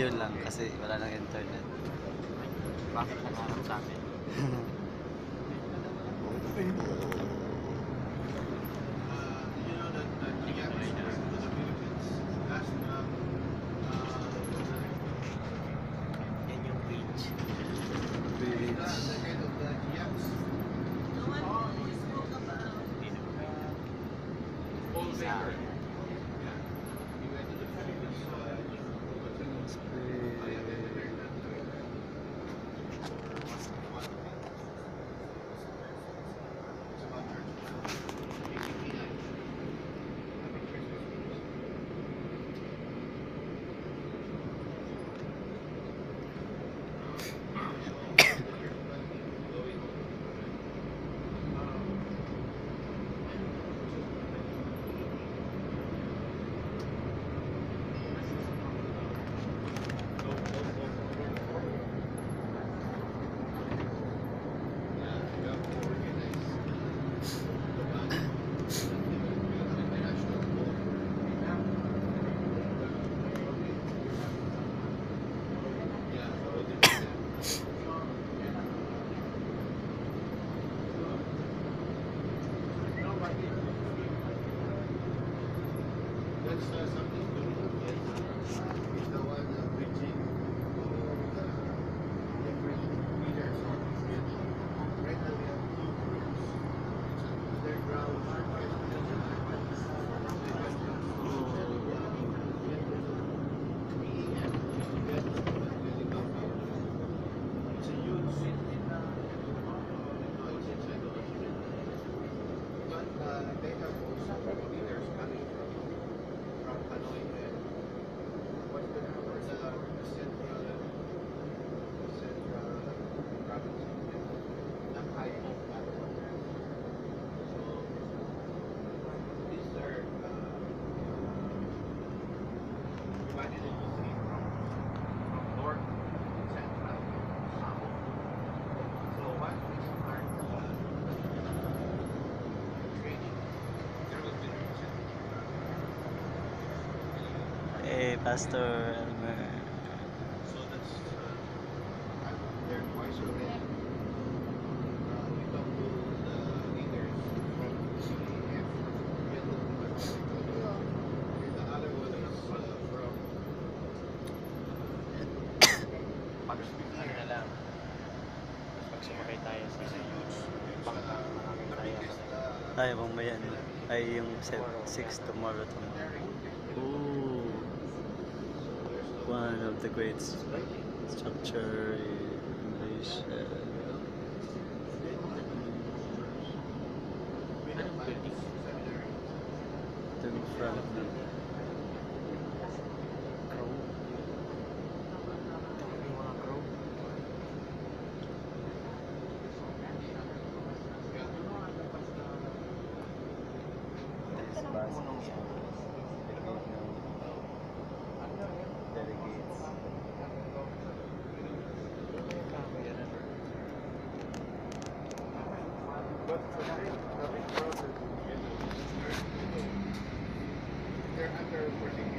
video lang kasi wala nang internet. Bakit nangarap sa amin? Eh, Pastor Elmer. Pag ano na lang. Pag sumakay tayo sa bangka, maraming tayo. Ay, mamaya. Ay, yung 6 tomorrow tomorrow. One of the great structure in Malaysia. Anong working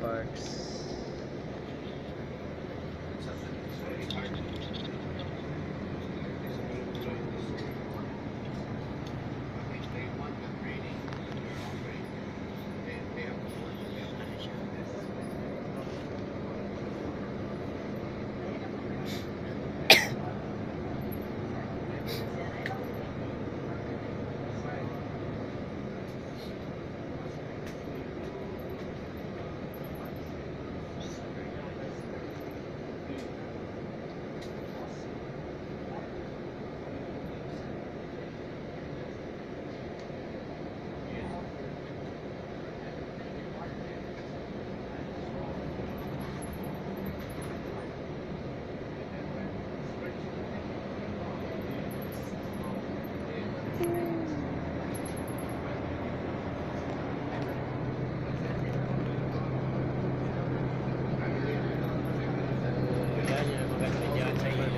Parks.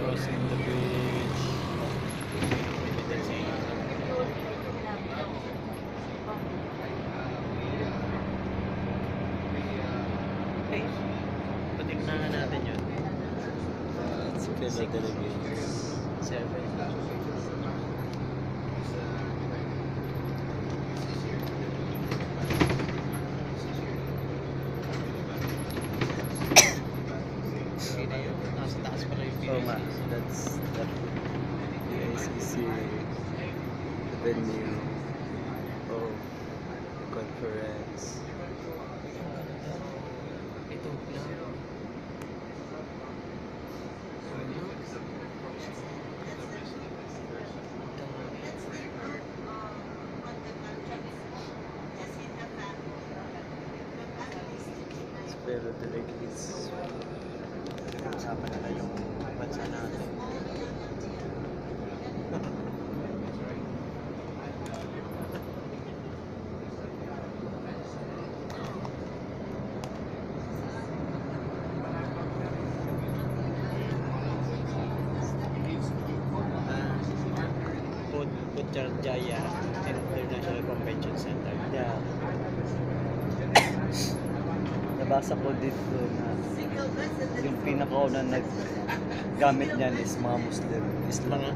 Crossing the Putrajaya International Convention Center. Yeah. Nabasa ko dito na yung pinakauna naggamit niyan is mga Muslim. Islam. Mga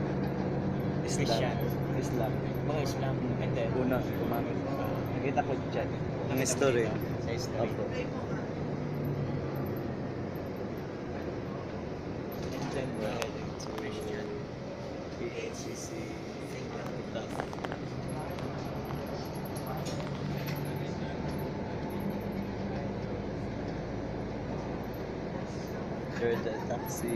Islam. Christian. Islam. mga Islam. Hindi. Una, gumamit. Nakita ko dyan. Ang history. Sa history. Opo. Here the taxi.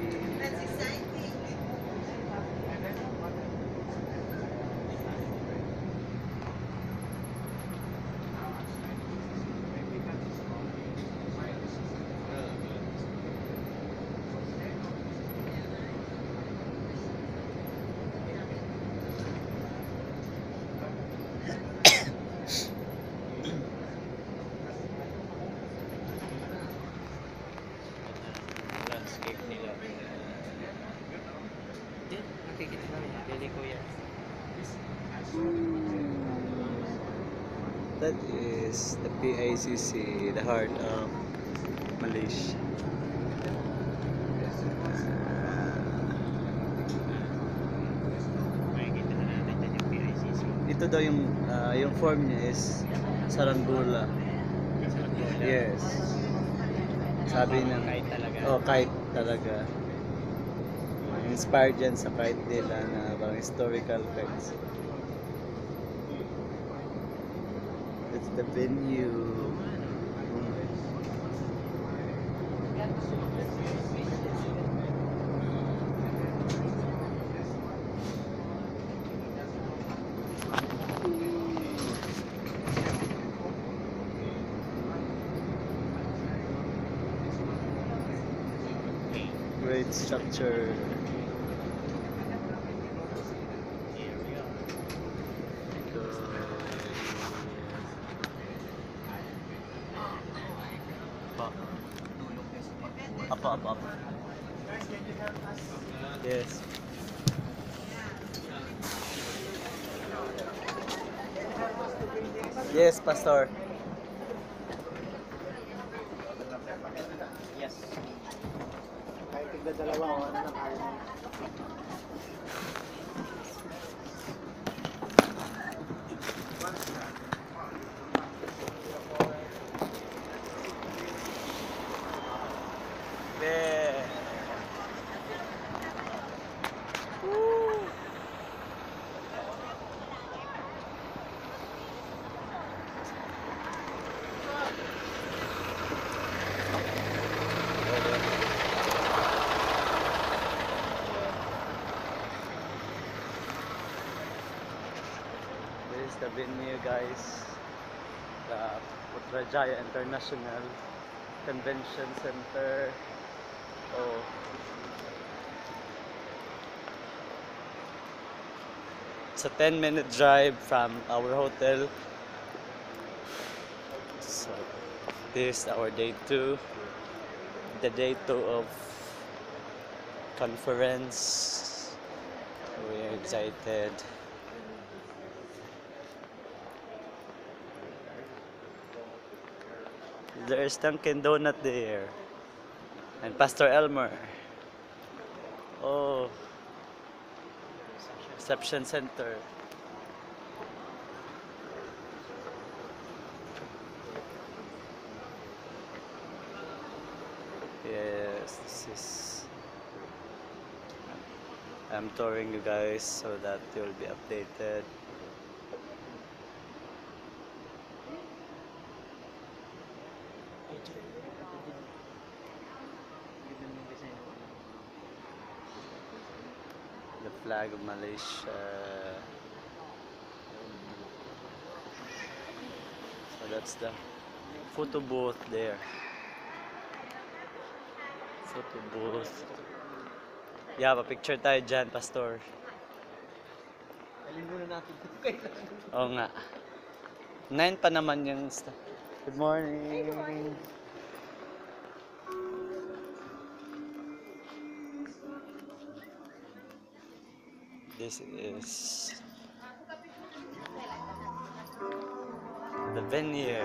PICC, the heart of Malaysia. Ito daw yung ah, yung form niya is saranggola. Yes. Sabi ng Kahit talaga. Oh, kite talaga. Inspired yan sa kite nila na parang historical kites. The venue. Great structure. Apa, apa. Yes. Yes, Pastor. Yes. Kahit tigda dalawa ano na kaya the venue guys. The Putrajaya International Convention Center. Oh. It's a 10 minute drive from our hotel. So, this is our day two. The day two of conference. We're excited. There's Dunkin' Donut there. And Pastor Elmer. Oh. Reception Center. Yes, this is. I'm touring you guys so that you'll be updated. Flag of Malaysia. So that's the photo booth there. Photo booth. Yeah, pa-picture tayo dyan, Pastor. Alin muna natin kung kailangan. Oo nga. Nine pa naman yung... sta- Good morning. This is the venue.